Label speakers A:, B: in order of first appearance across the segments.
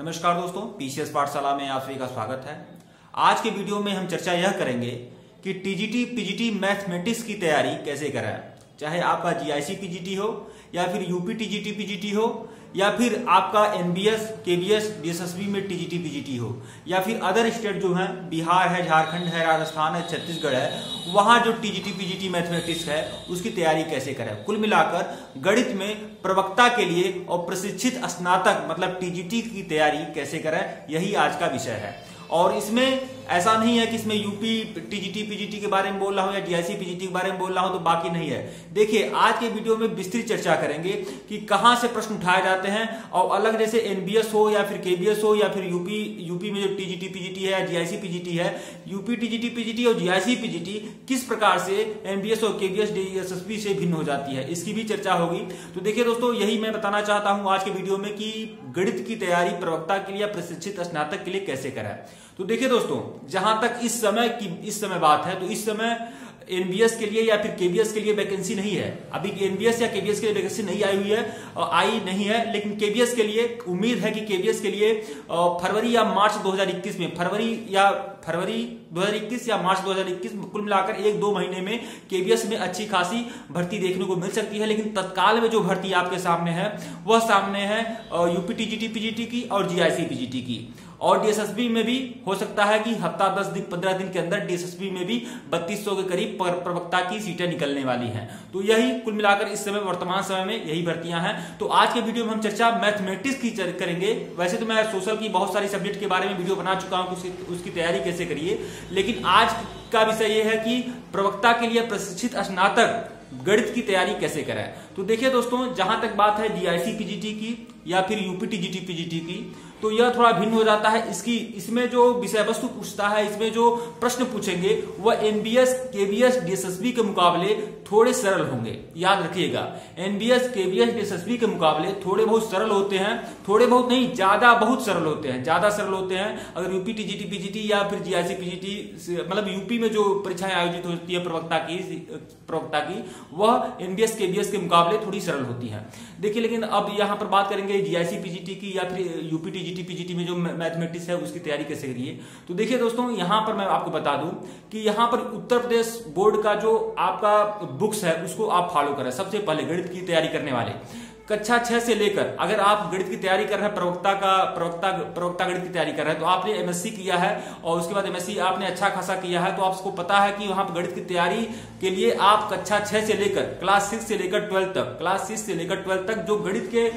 A: नमस्कार दोस्तों पीसीएस पाठशाला में आप सभी का स्वागत है। आज के वीडियो में हम चर्चा यह करेंगे कि टीजीटी पीजीटी मैथमेटिक्स की तैयारी कैसे करें। चाहे आपका जीआईसी पीजीटी हो, या फिर यूपी टीजीटी पीजीटी हो, या फिर आपका एनबीएस केबीएस डीएसएसबी में टीजीटी पीजीटी हो, या फिर अदर स्टेट जो है बिहार है झारखंड है राजस्थान है छत्तीसगढ़ है, वहाँ जो टीजीटी पीजीटी मैथमेटिक्स है, उसकी तैयारी कैसे करें? कुल मिलाकर गणित में प्रवक्ता के लिए और प्रशिक्षित स्नातक मतलब टीजीटी की तैयारी कैसे करें? यही आज का विषय है। और इसमें ऐसा नहीं है कि इसमें यूपी टीजीटी पीजीटी के बारे में बोल रहा हूँ या डीआईसी पीजीटी के बारे में बोल रहा हूँ तो बाकी नहीं है। देखिए, आज के वीडियो में विस्तृत चर्चा करेंगे कि कहाँ से प्रश्न उठाए जाते हैं और अलग जैसे एनबीएस हो या फिर केबीएस हो या फिर यूपी यूपी में जो टीजीटी पीजीटी है या जीआईसी पीजीटी है यूपी टीजीटी पीजीटी और जीआईसी पीजीटी किस प्रकार से एनबीएस और केबीएस डीएसएसपी से भिन्न हो जाती है, इसकी भी चर्चा होगी। तो देखिए दोस्तों, यही मैं बताना चाहता हूँ आज के वीडियो में कि गणित की तैयारी प्रवक्ता के लिए प्रशिक्षित स्नातक के लिए कैसे करें। तो देखिए दोस्तों, जहाँ तक इस समय की, इस समय बात है तो इस समय एनबीएस के लिए या फिर केबीएस के लिए वैकेंसी नहीं है। अभी एनबीएस या केबीएस के लिए वैकेंसी नहीं आई हुई है आई नहीं है, लेकिन केबीएस के लिए उम्मीद है कि केबीएस के लिए फरवरी या मार्च 2021 में, फरवरी या, फरवरी 2021 या मार्च 2021 में कुल मिलाकर एक दो महीने में केबीएस में अच्छी खासी भर्ती देखने को मिल सकती है, लेकिन तत्काल में जो भर्ती आपके सामने है, वह सामने है यूपी टीजीटी पीजीटी की और जीआईसी पीजीटी की। और डीएसएसबी में भी हो सकता है कि हफ़्ता दस दिन पंद्रह दिन के अंदर डीएसएसबी में भी बत्तीस के करीब प्रवक्ता की सीटें निकलने वाली हैं। तो यही कुल मिलाकर इस समय वर्तमान समय में यही भर्तियाँ हैं। तो आज के वीडियो में हम चर्चा मैथमेटिक्स की करेंगे। वैसे तो मैं सोशल की बहुत सारी सब्जेक्ट के बारे में वीडियो बना चुका हूँ उसकी, उसकी तैयारी कैसे करिए। लेकिन आज का विषय यह है कि प्रवक्ता के लिए प्रशिक्षित स्नातक गणित की तैयारी कैसे करें। तो देखिए दोस्तों जहाँ तक बात है डीआईसी पीजीटी की या फिर यूपी टीजीटी पीजीटी की तो यह थोड़ा भिन्न हो जाता है। इसकी, इसमें जो विषय वस्तु पूछता है, इसमें जो प्रश्न पूछेंगे, वह एनबीएस केबीएस डीएसएसबी के मुकाबले थोड़े सरल होंगे। याद रखिएगा एनबीएस केबीएस डीएसएसबी के मुकाबले थोड़े बहुत सरल होते हैं, थोड़े बहुत नहीं, ज़्यादा बहुत सरल होते हैं, ज़्यादा सरल होते हैं। अगर यूपी टीजीटी पीजीटी या फिर जीआईसी पीजीटी मतलब यूपी में जो परीक्षाएँ आयोजित होती है प्रवक्ता की प्रवक्ता की, वह एनबीएस केबीएस के मुकाबले थोड़ी सरल होती है। देखिए, लेकिन अब यहाँ पर बात करेंगे जीआईसी पीजीटी की या फिर यूपी टीजीटी पीजीटी में जो मैथमेटिक्स है, उसकी तैयारी कैसे करिए? तो देखिए दोस्तों, यहाँ पर मैं आपको बता दूँ कि यहाँ पर उत्तर प्रदेश बोर्ड का जो आपका बुक्स है, उसको आप फॉलो करें। सबसे पहले गणित की तैयारी करने वाले। कक्षा छह से लेकर, अगर आप गणित की तैयारी कर रहे हैं, प्रवक्ता का, प्रवक्ता प्रवक्ता गणित की तैयारी कर रहे हैं तो आपने एमएससी किया है और उसके बाद एमएससी आपने अच्छा खासा किया है तो आपको पता है कि वहाँ पर गणित की तैयारी के लिए आप कक्षा छह से लेकर, क्लास सिक्स से लेकर ट्वेल्थ तक, क्लास सिक्स से लेकर ट्वेल्थ तक जो गणित के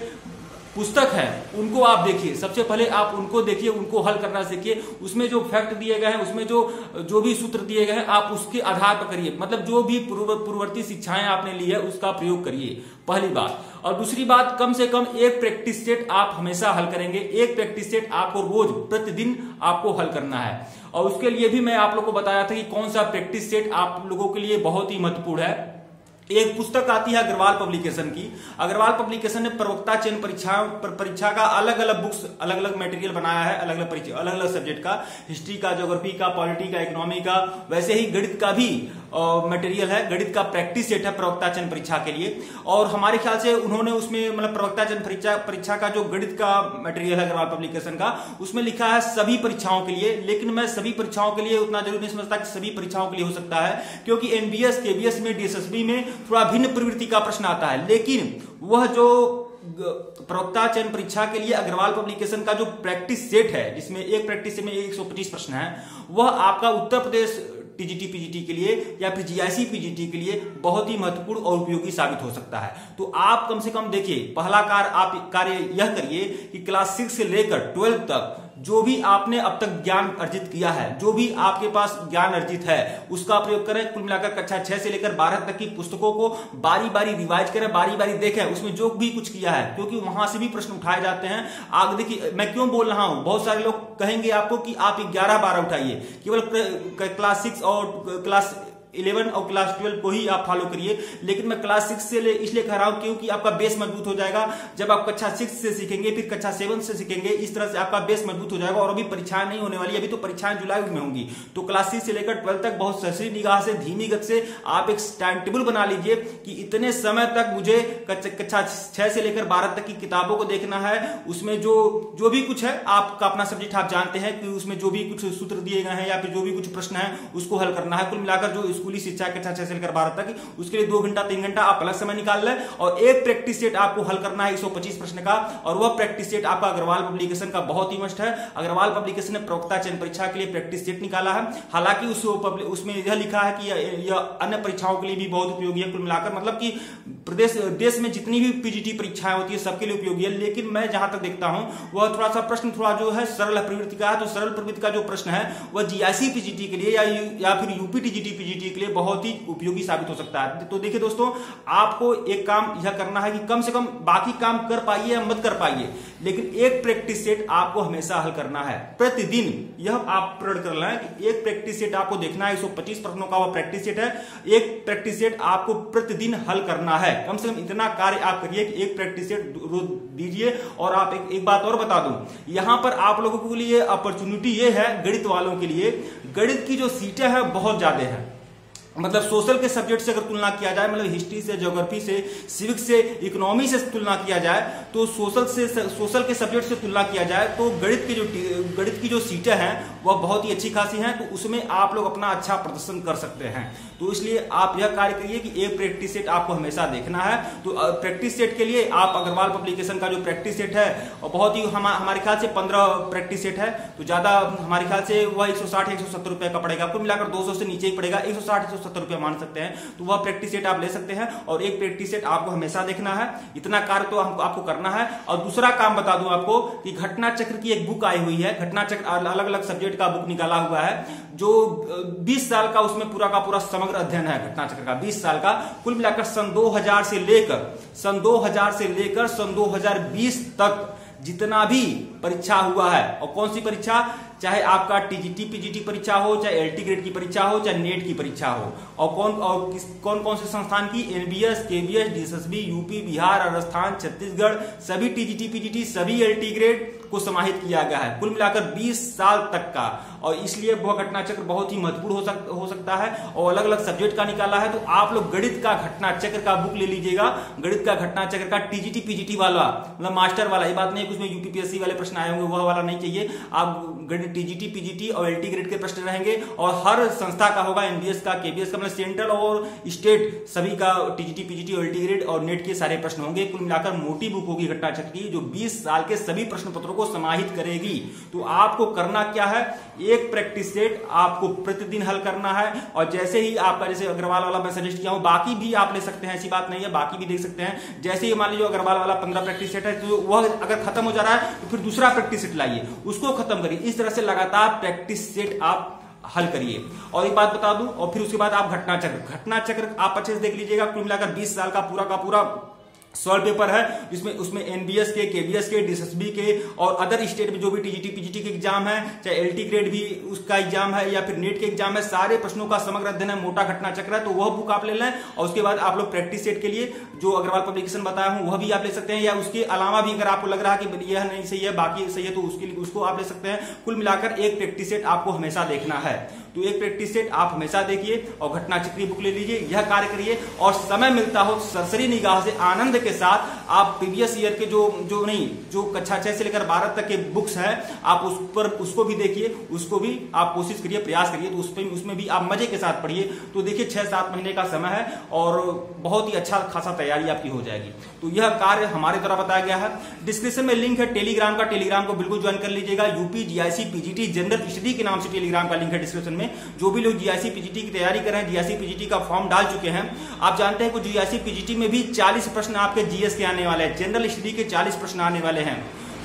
A: पुस्तक है, उनको आप देखिए। सबसे पहले आप उनको देखिए, उनको हल करना सीखिए। उसमें जो फैक्ट दिए गए हैं, उसमें जो जो भी सूत्र दिए गए हैं, आप उसके आधार पर करिए। मतलब जो भी पूर्ववर्ती शिक्षाएँ आपने ली है, उसका प्रयोग करिए। पहली बात। और दूसरी बात, कम से कम एक प्रैक्टिस सेट आप हमेशा हल करेंगे। एक प्रैक्टिस सेट आपको रोज, प्रतिदिन आपको हल करना है। और उसके लिए भी मैं आप लोग को बताया था कि कौन सा प्रैक्टिस सेट आप लोगों के लिए बहुत ही महत्वपूर्ण है। एक पुस्तक आती है अग्रवाल पब्लिकेशन की। अग्रवाल पब्लिकेशन ने प्रवक्ता, चयन परीक्षा परीक्षा का अलग अलग बुक्स अलग अलग मटेरियल बनाया है अलग अलग परीक्षा अलग अलग सब्जेक्ट का। हिस्ट्री का ज्योग्राफी का पॉलिटी का इकोनॉमी का, वैसे ही गणित का भी मटेरियल है। गणित का प्रैक्टिस सेट है प्रवक्ता, चयन परीक्षा के लिए। और हमारे ख्याल से उन्होंने उसमें मतलब प्रवक्ता, चयन परीक्षा परीक्षा का जो गणित का मटेरियल है अग्रवाल पब्लिकेशन का, उसमें लिखा है सभी परीक्षाओं के लिए। लेकिन मैं सभी परीक्षाओं के लिए उतना ज़रूरी नहीं समझता कि सभी परीक्षाओं के लिए हो सकता है, क्योंकि एनबीएस केबीएस में डीएसएसबी में थोड़ा भिन्न प्रवृत्ति का प्रश्न आता है। लेकिन वह जो प्रवक्ता चयन परीक्षा के लिए अग्रवाल पब्लिकेशन का जो प्रैक्टिस सेट है, जिसमें एक प्रैक्टिस में 125 प्रश्न है, वह आपका उत्तर प्रदेश टीजीटी पीजीटी के लिए या फिर जीआईसी पीजीटी के लिए बहुत ही महत्वपूर्ण और उपयोगी साबित हो सकता है। तो आप कम से कम देखिए, पहला कार्य आप कार्य यह करिए कि क्लास सिक्स से लेकर ट्वेल्थ तक जो भी आपने अब तक ज्ञान अर्जित किया है, जो भी आपके पास ज्ञान अर्जित है, उसका प्रयोग करें, कुल मिलाकर कक्षा छह से लेकर बारह तक की पुस्तकों को बारी बारी रिवाइज करें बारी बारी देखें, उसमें जो भी कुछ किया है, क्योंकि वहाँ से भी प्रश्न उठाए जाते हैं। आग देखिए, मैं क्यों बोल रहा हूँ? बहुत सारे लोग कहेंगे आपको कि आप ग्यारह बारह उठाइए। केवल क्लास सिक्स और क्लास इलेवन और क्लास ट्वेल्व को ही आप फॉलो करिए। लेकिन मैं क्लास सिक्स से इसलिए कह रहा हूँ क्योंकि आपका बेस मज़बूत हो जाएगा। जब आप कक्षा सिक्स से सीखेंगे, फिर कक्षा सेवन से सीखेंगे, इस तरह से आपका बेस मज़बूत हो जाएगा और अभी परीक्षाएँ नहीं होने वाली। अभी तो परीक्षाएँ जुलाई में होंगी। तो क्लास सिक्स से लेकर ट्वेल्थ तक बहुत ससरी निगाह से, धीमी गति से आप एक टाइम टेबल बना लीजिए कि इतने समय तक मुझे कक्षा छह से लेकर बारह तक की किताबों को देखना है। उसमें जो जो भी कुछ है, आपका अपना सब्जेक्ट आप जानते हैं कि उसमें जो भी कुछ सूत्र दिए गए हैं या फिर जो भी कुछ प्रश्न है, उसको हल करना है। कुल मिलाकर जो स्कूली शिक्षा कक्षा छह से लेकर बारह तक उसके लिए दो घंटा, तीन घंटा आप अलग समय निकाल लें और एक प्रैक्टिस सेट आपको हल करना है एक प्रश्न का और वह प्रैक्टिस सेट आपका अग्रवाल पब्लिकेशन का बहुत ही मस्ट है। अग्रवाल पब्लिकेशन ने प्रवक्ता चयन परीक्षा के लिए प्रैक्टिस सेट निकाला है। हालाँकि उस उसमें यह लिखा है कि यह अन्य परीक्षाओं के लिए भी बहुत उपयोगी है। कुल मिलाकर मतलब कि प्रदेश, देश में जितनी भी पीजीटी परीक्षाएँ होती है, सबके लिए उपयोगी है। लेकिन मैं जहाँ तक देखता हूँ, वह थोड़ा सा प्रश्न थोड़ा जो है सरल प्रवृत्ति का है। तो सरल प्रवृत्ति का जो प्रश्न है, वह जीआईसी पीजीटी के लिए या या फिर यूपी टीजीटी पीजीटी के लिए बहुत ही उपयोगी साबित हो सकता है। तो देखिए दोस्तों आपको एक काम यह करना है कि कम से कम बाकी काम कर पाइए या मत कर पाइए लेकिन एक प्रैक्टिस सेट आपको हमेशा हल करना है। प्रतिदिन यह आप प्रण कर लें कि एक प्रैक्टिस सेट आपको देखना है 125 प्रश्नों का वह प्रैक्टिस सेट है एक प्रैक्टिस सेट आपको प्रतिदिन हल करना है। कम से कम इतना कार्य आप करिए कि एक प्रैक्टिस सेट दीजिए और आप एक, एक बात और बता दूँ यहाँ पर आप लोगों के लिए अपॉर्चुनिटी ये है गणित वालों के लिए। गणित की जो सीटें हैं बहुत ज़्यादा है। मतलब सोशल के सब्जेक्ट से अगर तुलना किया जाए मतलब हिस्ट्री से ज्योग्राफी से सिविक्स से इकोनॉमी से तुलना किया जाए तो सोशल से सोशल के सब्जेक्ट से तुलना किया जाए तो गणित की जो गणित की जो सीटें हैं वह बहुत ही अच्छी खासी हैं तो उसमें आप लोग अपना अच्छा प्रदर्शन कर सकते हैं। तो इसलिए आप यह कार्य करिए कि एक प्रैक्टिस सेट आपको हमेशा देखना है। तो प्रैक्टिस सेट के लिए आप अग्रवाल पब्लिकेशन का जो प्रैक्टिस सेट है और बहुत ही हम, हमारे ख्याल से पंद्रह प्रैक्टिस सेट है तो ज़्यादा हमारे ख्याल से वह एक सौ साठ का पड़ेगा। आपको मिलाकर दो सौ से नीचे ही पड़ेगा। एक सौ सत्तर रुपए मान सकते हैं तो वह प्रैक्टिस सेट आप ले सकते हैं और एक प्रैक्टिस सेट आपको हमेशा देखना है। इतना कार्य तो हमको, आपको करना है। और दूसरा काम बता दूँ आपको कि घटना चक्र की एक बुक आई हुई है। घटना चक्र अलग अलग सब्जेक्ट का बुक निकाला हुआ है, जो 20 साल का, उसमें पूरा का पूरा समग्र अध्ययन है घटना चक्र का 20 साल का। कुल मिलाकर सन 2000 से लेकर, सन 2000 से लेकर सन 2020 तक जितना भी परीक्षा हुआ है, और कौन सी परीक्षा? चाहे आपका टीजीटी पीजीटी परीक्षा हो चाहे एलटी ग्रेड की परीक्षा हो चाहे नेट की परीक्षा हो। और कौन और किस कौन कौन से संस्थान की? NBS KBS DSSB UP Bihar Rajasthan Chhattisgarh सभी टीजीटी पीजीटी सभी एलटी ग्रेड को समाहित किया गया है कुल मिलाकर 20 साल तक का। और इसलिए वह घटना चक्र बहुत ही महत्वपूर्ण हो, सक, हो सकता है और अलग अलग सब्जेक्ट का निकाला है तो आप लोग गणित का घटना चक्र का बुक ले लीजिएगा। गणित का घटना चक्र का टीजीटी पीजीटी वाला मतलब मास्टर वाला ये बात नहीं है उसमें यूपीपीएससी वाले प्रश्न आए होंगे वह वाला नहीं चाहिए। आप गणित टीजीटी पीजीटी और एलटी ग्रेड के प्रश्न रहेंगे और हर संस्था का होगा एनडीएस का केबीएस का मतलब सेंट्रल और स्टेट सभी का टीजीटी पीजीटी और एलटी ग्रेड और नेट के सारे प्रश्न होंगे। कुल मिलाकर मोटी बुक होगी घटना चक्र की, जो बीस साल के सभी प्रश्न पत्रों को समाहित करेगी। तो आपको करना क्या है? एक प्रैक्टिस सेट आपको प्रतिदिन हल करना है और जैसे ही आपका जैसे अग्रवाल वाला मैं सजेस्ट किया हूँ, बाकी भी आप ले सकते हैं, ऐसी बात नहीं है, बाकी भी देख सकते हैं। जैसे ही मान लीजिए अग्रवाल वाला पंद्रह प्रैक्टिस सेट है तो वह अगर खत्म हो जा रहा है तो फिर दूसरा प्रैक्टिस सेट लाइए, उसको खत्म करिए। इस तरह से लगातार प्रैक्टिस सेट आप हल करिए। और एक बात बता दूँ, और फिर उसके बाद आप घटना चक्र घटना चक्र आप अच्छे से देख लीजिएगा, कुल मिलाकर 20 साल का पूरा का पूरा सॉल्व पेपर है जिसमें उसमें एनबीएस के केबीएस के डीएसएसबी के और अदर स्टेट में जो भी टीजीटी पीजीटी के एग्ज़ाम है, चाहे एलटी ग्रेड भी उसका एग्ज़ाम है या फिर नेट के एग्ज़ाम है, सारे प्रश्नों का समग्र अध्ययन है, मोटा घटना चक्र है तो वह बुक आप ले लें और उसके बाद आप लोग प्रैक्टिस सेट के लिए जो अग्रवाल पब्लिकेशन बताया हूँ, वह भी आप ले सकते हैं या उसके अलावा भी अगर आपको लग रहा है कि यह नहीं सही है, बाकी सही है तो उसके लिए, उसको आप ले सकते हैं। कुल मिलाकर एक प्रैक्टिस सेट आपको हमेशा देखना है। तो एक प्रैक्टिस सेट आप हमेशा देखिए और घटना चक्री बुक ले लीजिए, यह कार्य करिए और समय मिलता हो सरसरी निगाह से आनंद के साथ आप प्रीवियस ईयर के जो जो नहीं, जो कक्षा छह से लेकर बारह तक के बुक्स है, आप उस पर, उसको भी देखिए, उसको भी आप कोशिश करिए, प्रयास करिए तो उसमें उसमें भी आप मज़े के साथ पढ़िए। तो देखिए छह सात महीने का समय है और बहुत ही अच्छा खासा तैयारी आपकी हो जाएगी। तो यह कार्य हमारे द्वारा बताया गया है। डिस्क्रिप्शन में लिंक है, टेलीग्राम का, टेलीग्राम को बिल्कुल ज्वाइन कर लीजिएगा। UP GIC PGT general study के नाम से टेलीग्राम का लिंक है डिस्क्रिप्शन में। जो भी लोग जीआईसी पीजीटी की तैयारी कर रहे हैं जीआईसी पीजीटी का फॉर्म डाल चुके हैं, आप जानते हैं कि जीआईसी पीजीटी में भी 40 प्रश्न आपके जीएस के आने वाले हैं। जनरल स्टडी के 40 प्रश्न आने वाले हैं।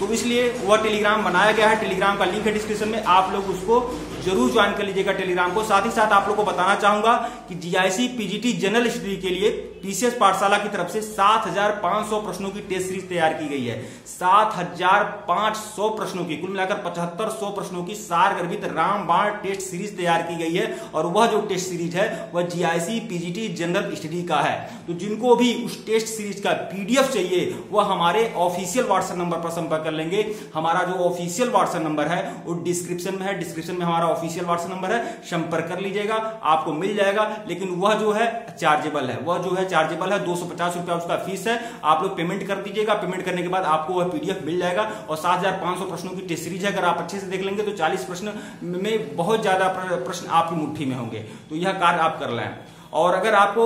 A: तो इसलिए वह टेलीग्राम बनाया गया है। टेलीग्राम का लिंक है डिस्क्रिप्शन में। आप लोग उसको ज़रूर ज्वाइन कर लीजिएगा टेलीग्राम को। साथ ही साथ आप लोग को बताना चाहूँगा कि जीआईसी पीजीटी जनरल स्टडी के लिए पीसीएस पाठशाला की तरफ़ से 7,500 प्रश्नों की टेस्ट सीरीज़ तैयार की गई है। 7,500 प्रश्नों की कुल मिलाकर 7500 प्रश्नों की सार गर्भित रामबाण टेस्ट सीरीज़ तैयार की गई है और वह जो टेस्ट सीरीज़ है वह जीआईसी पीजीटी जनरल स्टडी का है। तो जिनको भी उस टेस्ट सीरीज़ का पीडीएफ चाहिए वह हमारे ऑफिशियल व्हाट्सएप नंबर पर संपर्क कर लेंगे। हमारा जो ऑफिशियल व्हाट्सएप नंबर है वो डिस्क्रिप्शन में है डिस्क्रिप्शन में हमारा ऑफिशियल व्हाट्सएप नंबर है संपर्क कर लीजिएगा आपको मिल जाएगा। लेकिन वह जो है चार्जेबल है वह जो है चार्जेबल है, दो सौ पचास रुपया उसका फ़ीस है। आप लोग पेमेंट कर दीजिएगा। पेमेंट करने के बाद आपको वह पीडीएफ मिल जाएगा। और सात हज़ार पाँच सौ प्रश्नों की टेस्ट सीरीज़ है। अगर आप अच्छे से देख लेंगे तो चालीस प्रश्न में बहुत ज़्यादा प्रश्न आपकी मुट्ठी में होंगे। तो यह कार्य आप कर लें और अगर आपको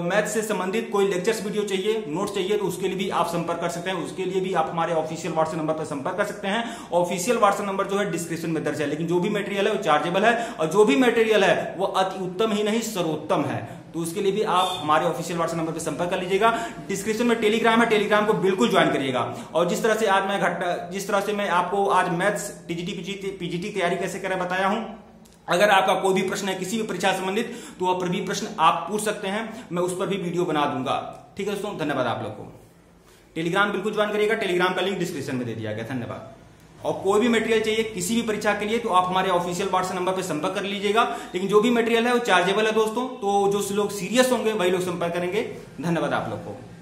A: मैथ से संबंधित कोई लेक्चर्स वीडियो चाहिए नोट्स चाहिए तो उसके लिए भी आप संपर्क कर सकते हैं। उसके लिए भी आप हमारे ऑफिशियल व्हाट्सएप नंबर पर संपर्क कर सकते हैं। ऑफिशियल व्हाट्सएप नंबर जो है डिस्क्रिप्शन में दर्ज है। लेकिन जो भी मटेरियल है, वो चार्जेबल है। और जो भी मटेरियल है, वो अति उत्तम ही नहीं, सर्वोत्तम है। तो उसके लिए भी आप हमारे ऑफिशियल व्हाट्सएप नंबर पर संपर्क कर लीजिएगा। डिस्क्रिप्शन में टेलीग्राम है टेलीग्राम को बिल्कुल ज्वाइन करिएगा। और जिस तरह से आज मैं घट, जिस तरह से मैं आपको आज मैथ्स टीजीटी पीजीटी तैयारी कैसे करें बताया हूँ। अगर आपका कोई भी प्रश्न है, किसी भी परीक्षा संबंधित तो वह पर भी प्रश्न आप पूछ सकते हैं, मैं उस पर भी वीडियो बना दूँगा। ठीक है दोस्तों, धन्यवाद आप लोग को। टेलीग्राम बिल्कुल ज्वाइन करिएगा टेलीग्राम का लिंक डिस्क्रिप्शन में दे दिया गया। धन्यवाद। और कोई भी मटेरियल चाहिए किसी भी परीक्षा के लिए तो आप हमारे ऑफिशियल व्हाट्सएप नंबर पर संपर्क कर लीजिएगा। लेकिन जो भी मटेरियल है वो चार्जेबल है दोस्तों तो जो लोग सीरियस होंगे, वही लोग संपर्क करेंगे। धन्यवाद आप लोग को।